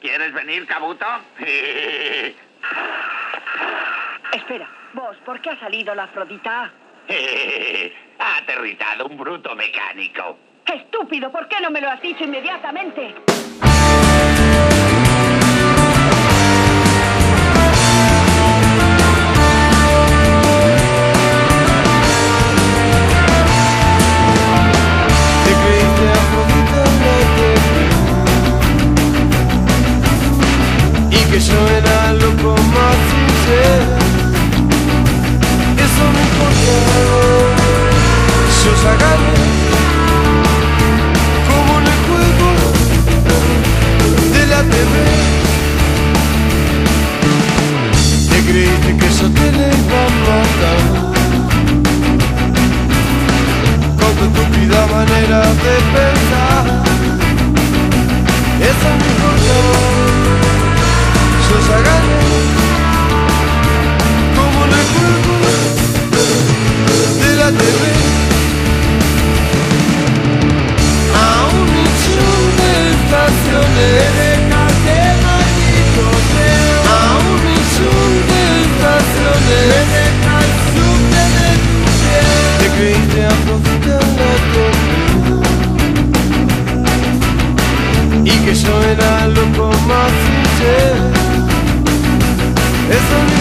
¿Quieres venir, Kabuto? Espera, vos, ¿por qué ha salido la Afrodita? ha aterrizado un bruto mecánico. ¡Estúpido! ¿Por qué no me lo has dicho inmediatamente? Creíste que yo te le iba a matar con tu estúpida manera de pensar. No importa, yo ya gané, que yo era loco más sincero. Eso no